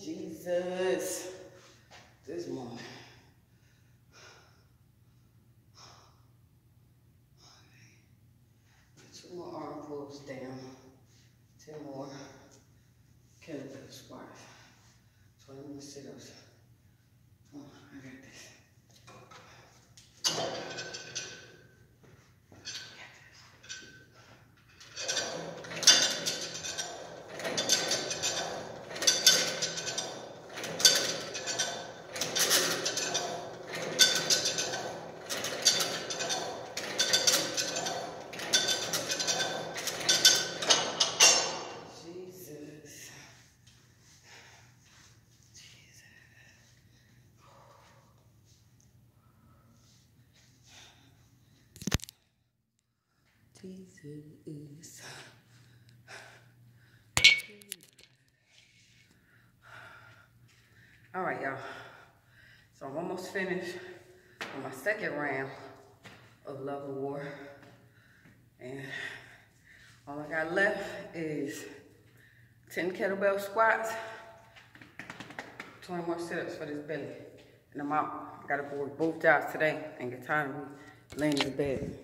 Jesus this morning. Two more arm pulls down. Ten more kettlebell squats. Twenty more sit-ups. Come on, I got this. Jesus. Jesus. All right, y'all. So I'm almost finished on my second round of love and war. And all I got left is 10 kettlebell squats, 20 more sit-ups for this belly. And I'm out. I gotta go work both jobs today and get tired of me laying in the bed.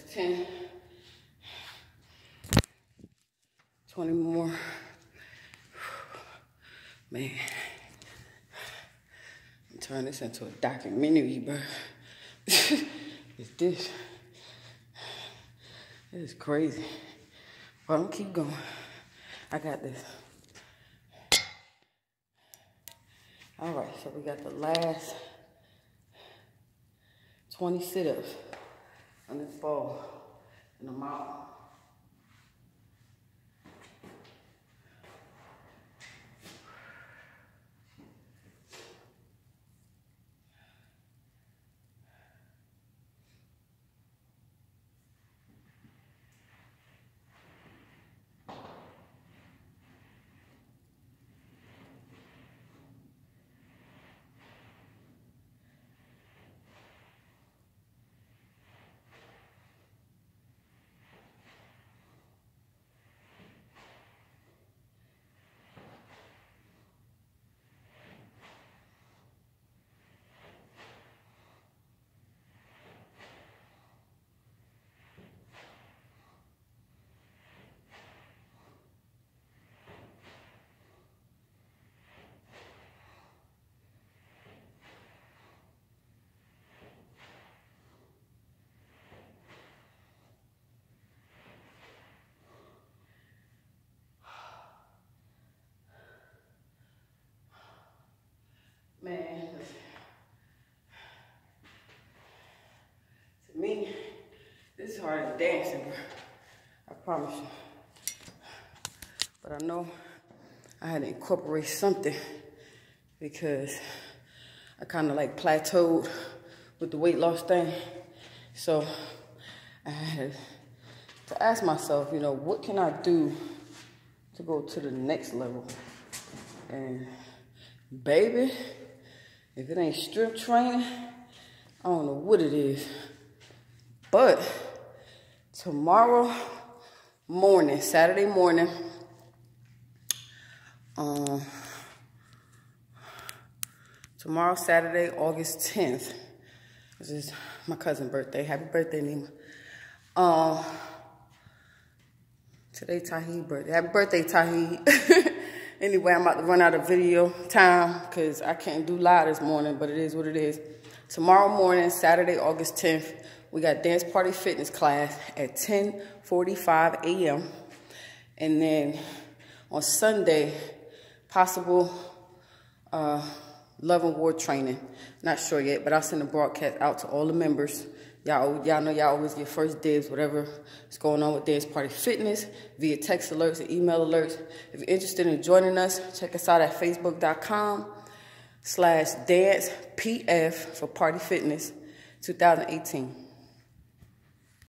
10. 20 more. Man. I'm turning this into a documentary, bro. it's this. This is crazy. But I'm keep going. I got this. All right, so we got the last 20 sit-ups on this ball and I'm out. Man, to me, than dancing, bro. I promise you. But I know I had to incorporate something because I kind of like plateaued with the weight loss thing. So I had to ask myself, you know, what can I do to go to the next level? And baby, if it ain't strip training, I don't know what it is. But tomorrow morning, Saturday morning, um, tomorrow, Saturday, August 10th, this is my cousin's birthday. Happy birthday, Nima. Um, today Tahid birthday. Happy birthday, Tahi. Anyway, I'm about to run out of video time because I can't do live this morning, but it is what it is. Tomorrow morning, Saturday, August 10th, we got dance party fitness class at 10:45 a.m. And then on Sunday, possible uh, love and war training. Not sure yet, but I'll send a broadcast out to all the members. Y'all, y'all know y'all always get first dibs, whatever is going on with Dance Party Fitness, via text alerts and email alerts. If you're interested in joining us, check us out at facebook.com slash dance pf for Party Fitness 2018.